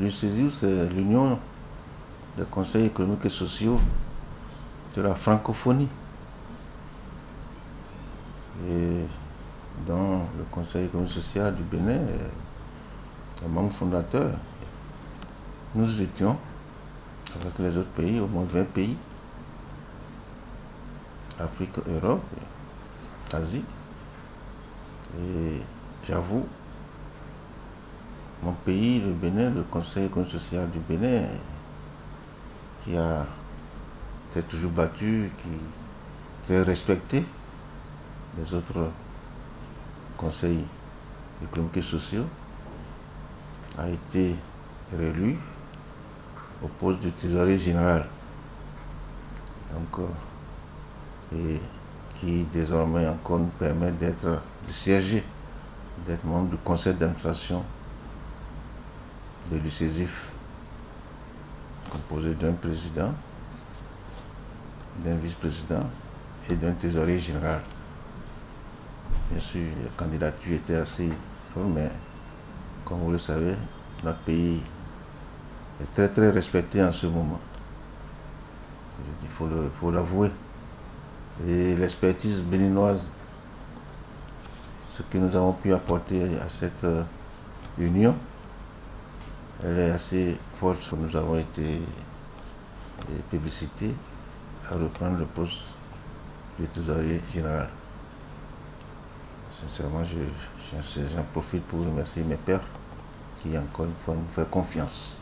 L'UCSIF, c'est l'Union des conseils économiques et sociaux de la francophonie. Et dans le Conseil économique et social du Bénin, un membre fondateur, nous étions avec les autres pays, au moins 20 pays, Afrique, Europe, Asie. Et j'avoue, mon pays, le Bénin, le Conseil économique social du Bénin, qui a toujours battu, qui est respecté des autres conseils économiques et sociaux, a été réélu au poste de trésorier général. Euh, et qui désormais encore nous permet d'être, de siéger, d'être membre du conseil d'administration de l'UCESIF, composé d'un président, d'un vice-président et d'un trésorier général. Bien sûr, la candidature était assez mais comme vous le savez, notre pays est très très respecté en ce moment. Il faut l'avouer. Et l'expertise béninoise, ce que nous avons pu apporter à cette euh, union, elle est assez forte. Nous avons été euh, publicités à reprendre le poste de trésorier général. Sincèrement, j'en profite pour remercier mes pères qui, encore une fois, nous font confiance.